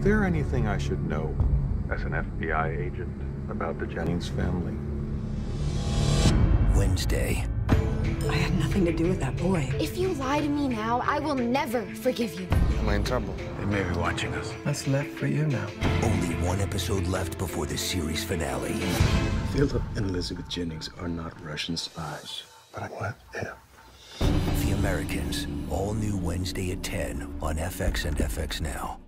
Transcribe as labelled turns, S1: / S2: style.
S1: Is there anything I should know as an FBI agent about the Jennings family?
S2: Wednesday.
S3: I had nothing to do with that boy.
S4: If you lie to me now, I will never forgive you.
S5: Am I in trouble?
S6: They may be watching us.
S5: What's left for you now?
S2: Only one episode left before the series finale.
S7: Philip and Elizabeth Jennings are not Russian spies, but I want them.
S2: The Americans, all new Wednesday at 10 on FX and FX Now.